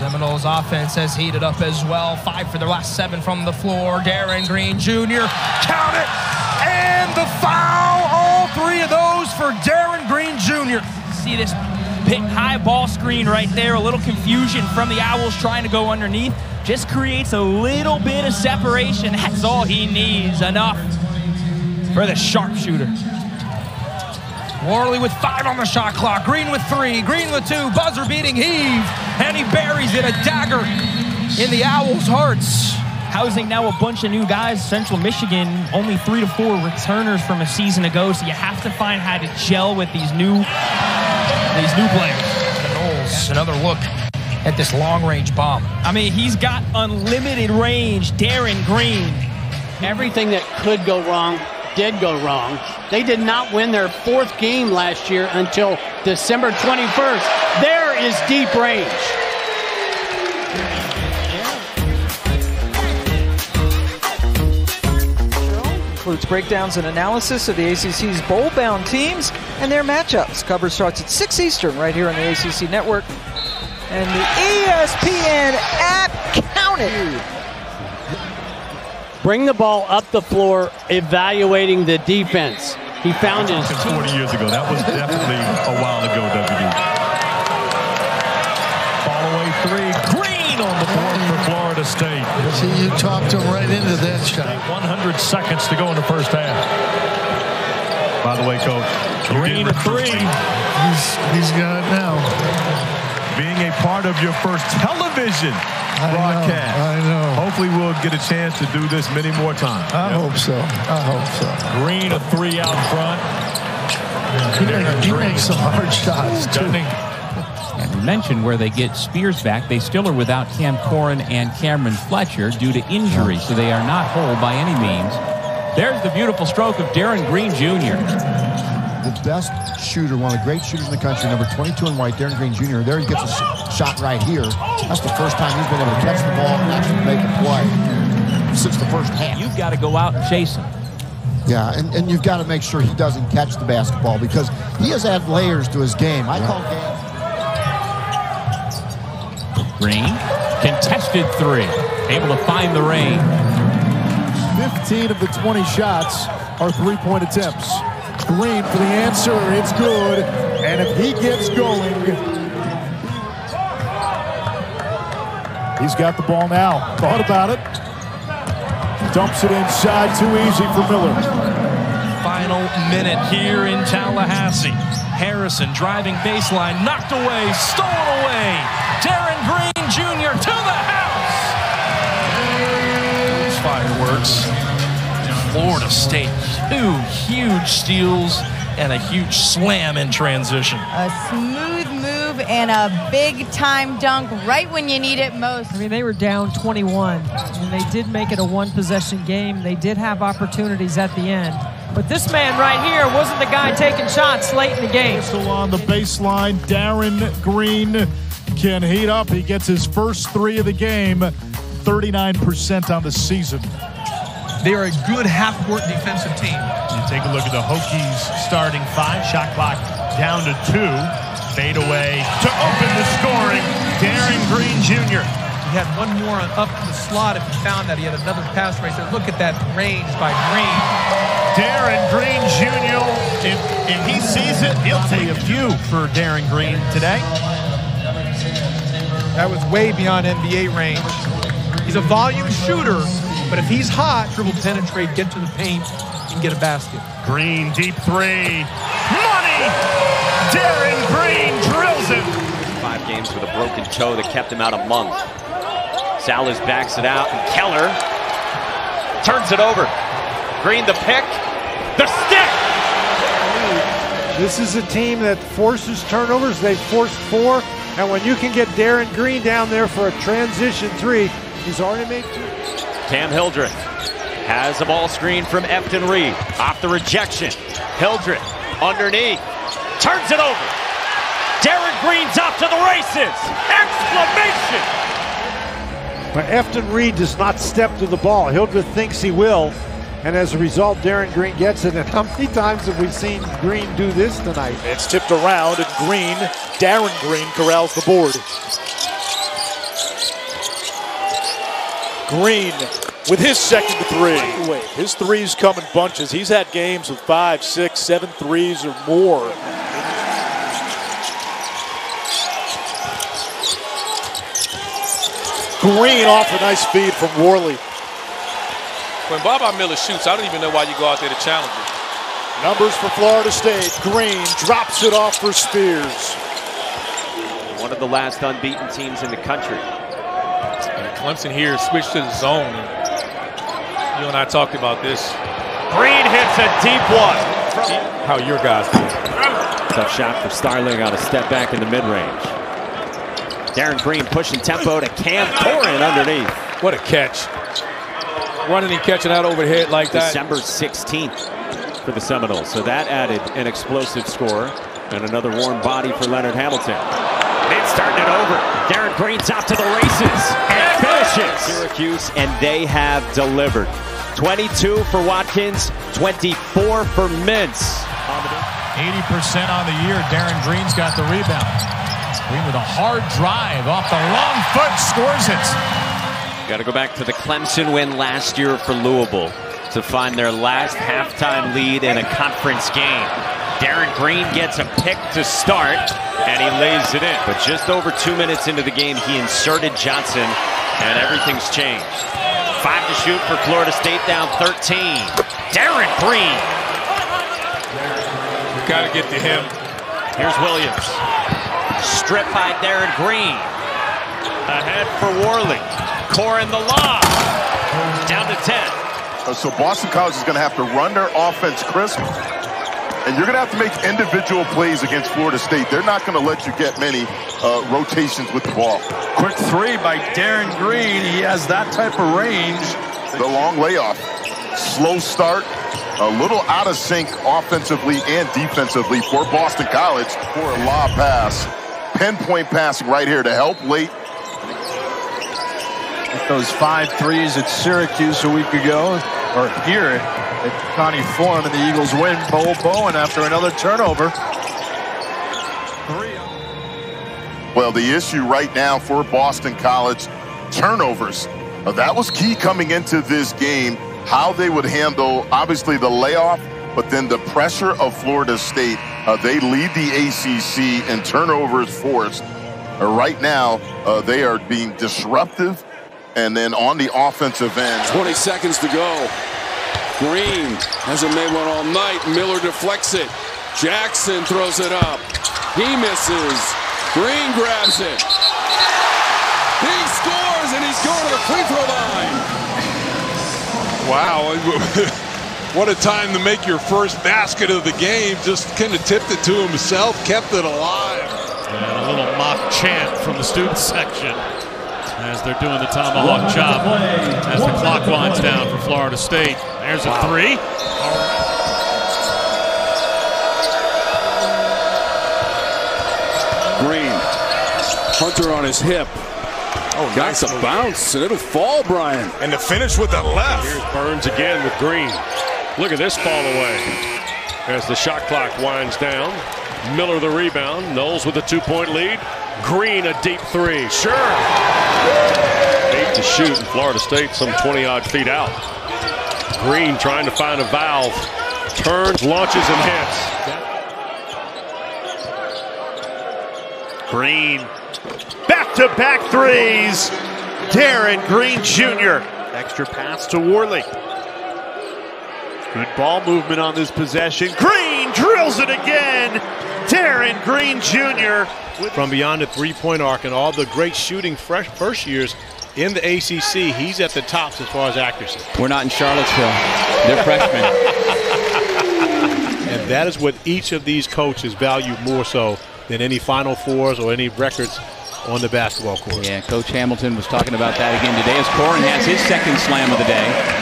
Seminoles offense has heated up as well. Five for their last seven from the floor. Darin Green Jr. Count it. And the foul. All three of those for Darin Green Jr. See this pick high ball screen right there. A little confusion from the Owls trying to go underneath. Just creates a little bit of separation. That's all he needs. Enough for the sharpshooter. Warley with five on the shot clock. Green with three. Green with two. Buzzer beating heave. And he buries it. A dagger in the Owls' hearts. Housing now a bunch of new guys. Central Michigan, only three to four returners from a season ago. So you have to find how to gel with these new these new players. The Noles, another look at this long-range bomb. I mean, he's got unlimited range. Darin Green. Everything that could go wrong did go wrong. They did not win their fourth game last year until December 21st. There is deep range. includes breakdowns and analysis of the ACC's bowl-bound teams and their matchups. Coverage starts at 6 Eastern right here on the ACC Network. And the ESPN app counted. Bring the ball up the floor, evaluating the defense. He found his 40 years ago. That was definitely a while ago, WD. Ball away three. Green on the board for Florida State. See, you talked him right into that shot. 100 seconds to go in the first half. By the way, coach, Green a three. He's, he's got it now. Being a part of your first television I broadcast. Know, I know. Hopefully, we'll get a chance to do this many more times. I yep. hope so. I hope so. Green a three out front. He, make, he makes some hard shots too. And we mentioned where they get Spears back. They still are without Cam Corhen and Cameron Fletcher due to injury, so they are not whole by any means. There's the beautiful stroke of Darin Green Jr. The best shooter, one of the great shooters in the country, number 22 in white, Darin Green Jr. There he gets a shot right here. That's the first time he's been able to catch the ball and actually make a play since the first half. You've got to go out and chase him. Yeah, and, and you've got to make sure he doesn't catch the basketball because he has added layers to his game. I call game. Green, contested three, able to find the range. 15 of the 20 shots are three-point attempts. Green for the answer. It's good. And if he gets going, he's got the ball now. Thought about it. Dumps it inside. Too easy for Miller. Final minute here in Tallahassee. Harrison driving baseline, knocked away, stolen away. Darin Green Jr. to the house. Those fireworks. Florida State, two huge steals and a huge slam in transition. A smooth move and a big time dunk right when you need it most. I mean, they were down 21, and they did make it a one possession game. They did have opportunities at the end. But this man right here wasn't the guy taking shots late in the game. Still on the baseline, Darin Green can heat up. He gets his first three of the game, 39% on the season. They are a good half-court defensive team. You take a look at the Hokies starting five. Shot clock down to two. Fade away to open the scoring. Darin Green Jr. He had one more up in the slot if he found that. He had another pass right there. Look at that range by Green. Darin Green Jr. If, if he sees it, he'll take a few for Darin Green today. That was way beyond NBA range. He's a volume shooter, but if he's hot, dribble penetrate, get to the paint, and get a basket. Green, deep three. Money! Darin Green drills it. Five games with a broken toe that kept him out a month. Salas backs it out, and Keller turns it over. Green the pick. The stick! This is a team that forces turnovers. They forced four. And when you can get Darin Green down there for a transition three, he's already made two. Cam Hildreth has a ball screen from Efton Reid. Off the rejection. Hildreth underneath. Turns it over. Darin Green's off to the races. Exclamation! But Efton Reid does not step to the ball. Hildreth thinks he will. And as a result, Darin Green gets it. And how many times have we seen Green do this tonight? It's tipped around, and Green, Darin Green, corrals the board. Green with his second three. His threes come in bunches. He's had games with five, six, seven threes or more. Green off a nice feed from Warley. When Baba Miller shoots, I don't even know why you go out there to challenge him. Numbers for Florida State. Green drops it off for Spears. One of the last unbeaten teams in the country. And Clemson here switched to the zone. You and I talked about this. Green hits a deep one. How your guys do. Tough shot for Starling on a step back in the mid-range. Darin Green pushing tempo to Cam Corhen underneath. What a catch. Running and catching out overhead like that. December 16th for the Seminoles. So that added an explosive score and another warm body for Leonard Hamilton. And starting it over. Darin Green's out to the races and finishes. Syracuse, and they have delivered. 22 for Watkins, 24 for Mintz. 80% on the year. Darin Green's got the rebound. Green with a hard drive off the long foot, scores it. Got to go back to the Clemson win last year for Louisville to find their last halftime lead in a conference game. Darin Green gets a pick to start, and he lays it in. But just over two minutes into the game, he inserted Johnson, and everything's changed. Five to shoot for Florida State, down 13. Darin Green. We got to get to him. Here's Williams. Strip by Darin Green. Ahead for Warley. Core in the lob. Down to 10. Uh, So Boston College is going to have to run their offense crisp. And you're going to have to make individual plays against Florida State. They're not going to let you get many uh, rotations with the ball. Quick three by Darin Green. He has that type of range. The long layoff. Slow start. A little out of sync offensively and defensively for Boston College for a lob pass. Pinpoint passing right here to help late. Those five threes at Syracuse a week ago, or here at Conte Forum, and the Eagles win. Bo Bowen after another turnover. Well, the issue right now for Boston College, turnovers. Uh, that was key coming into this game, how they would handle, obviously, the layoff, but then the pressure of Florida State. Uh, they lead the ACC in turnovers forced. Uh, right now, uh, they are being disruptive. And then on the offensive end, 20 seconds to go. Green hasn't made one all night. Miller deflects it. Jackson throws it up. He misses. Green grabs it. He scores, and he's going to the free throw line. Wow. what a time to make your first basket of the game. Just kind of tipped it to himself, kept it alive. And a little mock chant from the student section as they're doing the tomahawk chop as the clock winds down for Florida State. There's a three. Green. Hunter on his hip. Oh, got nice the move. bounce, and it'll fall, Brian. And the finish with the left. Here's Burns again with Green. Look at this fall away. As the shot clock winds down. Miller the rebound. Noles with a two-point lead. Green a deep three. Sure. Eight to shoot. in Florida State some 20-odd feet out. Green trying to find a valve. Turns, launches, and hits. Green. Back-to-back threes. Darin Green Jr. Extra pass to Warley. Good ball movement on this possession. Green drills it again. Darin Green Jr. From beyond the three-point arc and all the great shooting fresh first years in the ACC, he's at the tops as far as accuracy. We're not in Charlottesville. They're freshmen. And that is what each of these coaches value more so than any Final Fours or any records on the basketball court. Yeah, Coach Hamilton was talking about that again today as Corhen has his second slam of the day.